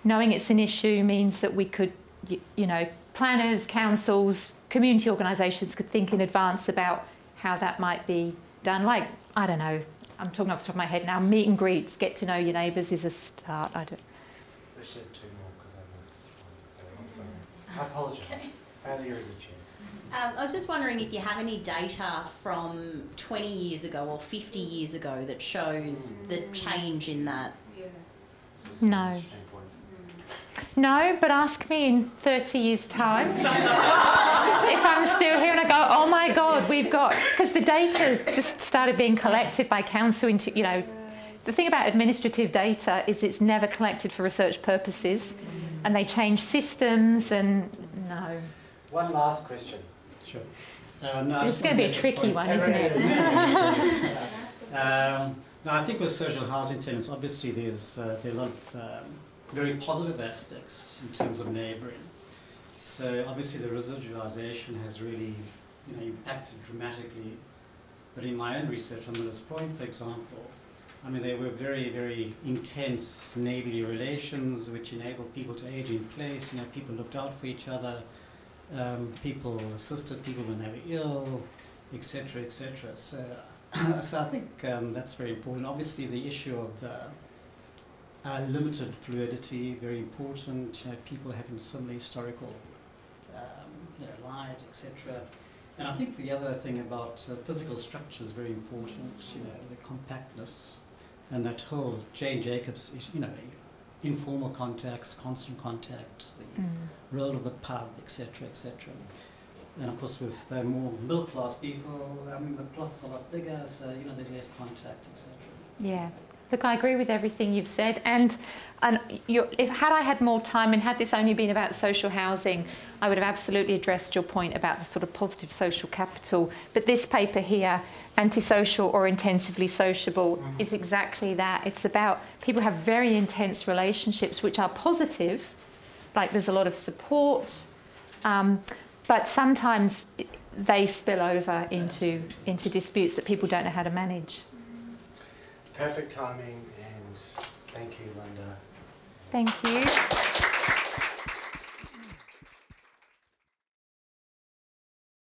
Knowing it's an issue means that we could, you, you know, planners, councils, community organisations could think in advance about how that might be done. Like, I don't know, I'm talking off the top of my head now, meet and greets, get to know your neighbours is a start. I don't, I should two more because I missed one, so I'm sorry. I apologise. Failure is a chair. Um, I was just wondering if you have any data from 20 years ago or 50 years ago that shows the change in that. This No. No, but ask me in 30 years' time if I'm still here and I go, oh my God, we've got, because the data just started being collected by council into, you know, the thing about administrative data is it's never collected for research purposes and they change systems and no. One last question. Sure. Uh, no, It's going to be a tricky one, isn't it? Um, no, I think with social housing tenants, obviously there's uh, there are a lot of um, very positive aspects in terms of neighbouring. So obviously the residualisation has really you know, impacted dramatically. But in my own research on Miller's Point, for example, I mean there were very very intense neighbourly relations which enabled people to age in place. You know, people looked out for each other. Um, people assisted people when they were ill, etc., etc. So so I think um, that's very important. Obviously, the issue of uh, uh, limited fluidity, very important. You know, people having similar historical um, you know, lives, etc. And I think the other thing about uh, physical structure is very important. You know, the compactness and that whole Jane Jacobs, you know, informal contacts, constant contact, the Mm. role of the pub, etc., etc. And of course, with uh, more middle class people, I mean, the plots are a lot bigger, so you know, there's less contact, etc. Yeah. Look, I agree with everything you've said, and and if had I had more time and had this only been about social housing, I would have absolutely addressed your point about the sort of positive social capital. But this paper here, antisocial or intensively sociable, is exactly that. It's about people have very intense relationships which are positive, like there's a lot of support, um, but sometimes they spill over into into disputes that people don't know how to manage. Perfect timing and thank you, Lynda. Thank you.